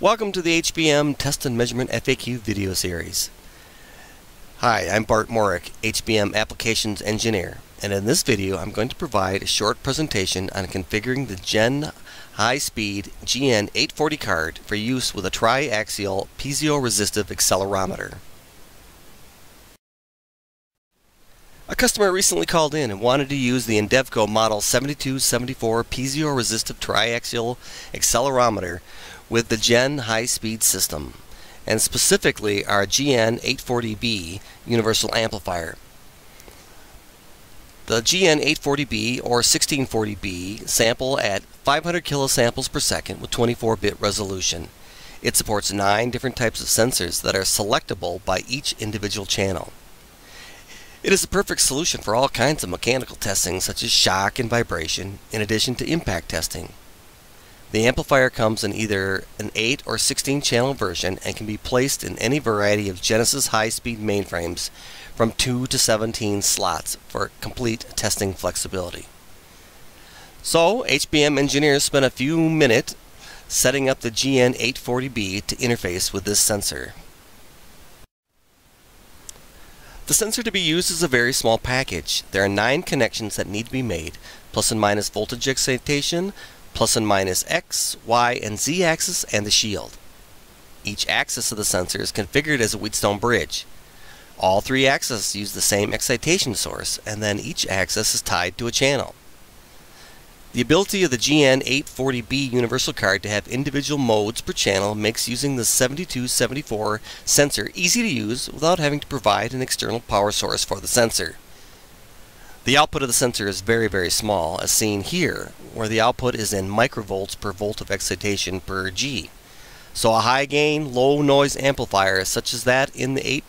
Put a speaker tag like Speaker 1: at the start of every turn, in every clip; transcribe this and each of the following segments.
Speaker 1: Welcome to the HBM Test and Measurement FAQ video series. Hi, I'm Bart Morick, HBM Applications Engineer, and in this video I'm going to provide a short presentation on configuring the Gen high-speed GN840 card for use with a triaxial piezo-resistive accelerometer. A customer recently called in and wanted to use the Endevco Model 7274 piezo-resistive triaxial accelerometer with the Gen high-speed system, and specifically our GN840B universal amplifier. The GN840B or 1640B sample at 500 kilosamples per second with 24-bit resolution. It supports nine different types of sensors that are selectable by each individual channel. It is a perfect solution for all kinds of mechanical testing such as shock and vibration, in addition to impact testing. The amplifier comes in either an 8 or 16 channel version and can be placed in any variety of Genesis high-speed mainframes from 2 to 17 slots for complete testing flexibility. So, HBM engineers spent a few minutes setting up the GN840B to interface with this sensor. The sensor to be used is a very small package. There are nine connections that need to be made, plus and minus voltage excitation, plus and minus X, Y, and Z axis, and the shield. Each axis of the sensor is configured as a Wheatstone bridge. All three axes use the same excitation source, and then each axis is tied to a channel. The ability of the GN840B universal card to have individual modes per channel makes using the 7274 sensor easy to use without having to provide an external power source for the sensor. The output of the sensor is very, very small, as seen here, where the output is in microvolts per volt of excitation per G. So a high gain, low noise amplifier such as that in the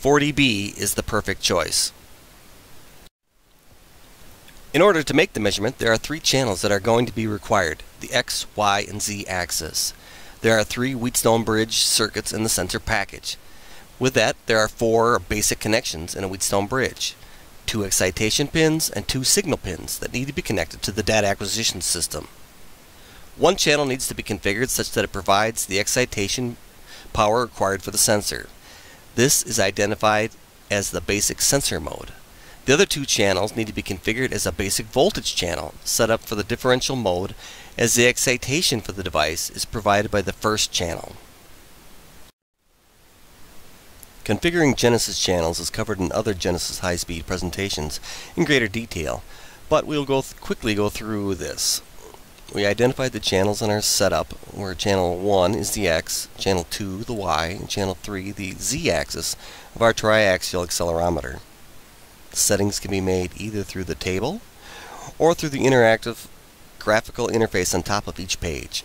Speaker 1: 840B is the perfect choice. In order to make the measurement, there are three channels that are going to be required, the X, Y, and Z axis. There are three Wheatstone bridge circuits in the sensor package. With that, there are four basic connections in a Wheatstone bridge two excitation pins, and two signal pins that need to be connected to the data acquisition system. One channel needs to be configured such that it provides the excitation power required for the sensor. This is identified as the basic sensor mode. The other two channels need to be configured as a basic voltage channel set up for the differential mode as the excitation for the device is provided by the first channel. Configuring Genesis channels is covered in other Genesis high-speed presentations in greater detail, but we'll go quickly go through this. We identified the channels in our setup, where channel 1 is the X, channel 2 the Y, and channel 3 the Z axis of our triaxial accelerometer. Settings can be made either through the table or through the interactive graphical interface on top of each page.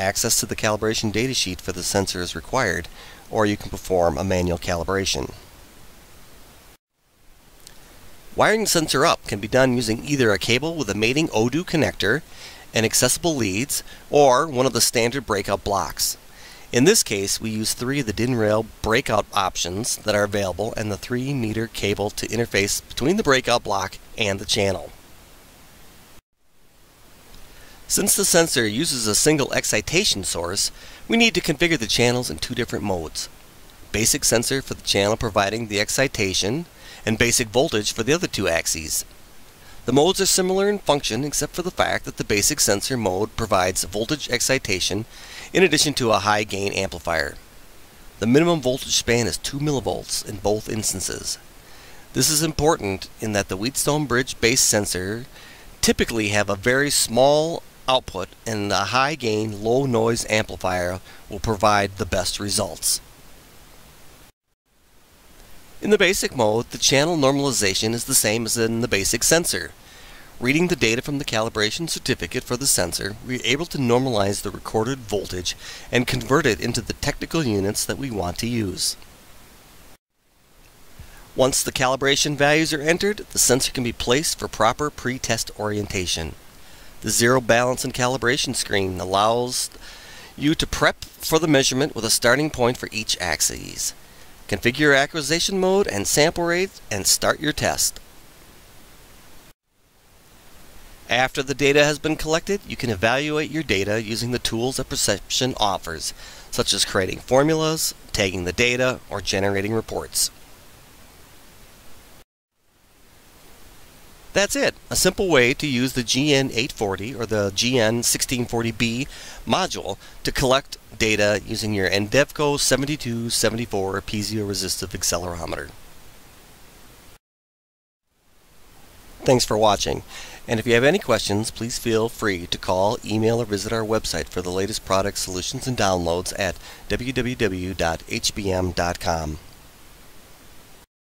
Speaker 1: Access to the calibration datasheet for the sensor is required, or you can perform a manual calibration. Wiring the sensor up can be done using either a cable with a mating ODU connector and accessible leads, or one of the standard breakout blocks. In this case, we use three of the DIN rail breakout options that are available and the 3 meter cable to interface between the breakout block and the channel. Since the sensor uses a single excitation source, we need to configure the channels in two different modes. Basic sensor for the channel providing the excitation, and basic voltage for the other two axes. The modes are similar in function except for the fact that the basic sensor mode provides voltage excitation in addition to a high gain amplifier. The minimum voltage span is 2 millivolts in both instances. This is important in that the Wheatstone Bridge base sensor typically have a very small output and the high gain low noise amplifier will provide the best results. In the basic mode, the channel normalization is the same as in the basic sensor. Reading the data from the calibration certificate for the sensor, we are able to normalize the recorded voltage and convert it into the technical units that we want to use. Once the calibration values are entered, the sensor can be placed for proper pre-test orientation. The zero balance and calibration screen allows you to prep for the measurement with a starting point for each axis. Configure your acquisition mode and sample rate and start your test. After the data has been collected, you can evaluate your data using the tools that Perception offers, such as creating formulas, tagging the data, or generating reports. That's it, a simple way to use the GN840 or the GN1640B module to collect data using your Endevco 7274 piezoresistive accelerometer. Thanks for watching. And if you have any questions, please feel free to call, email, or visit our website for the latest products, solutions, and downloads at www.hbm.com.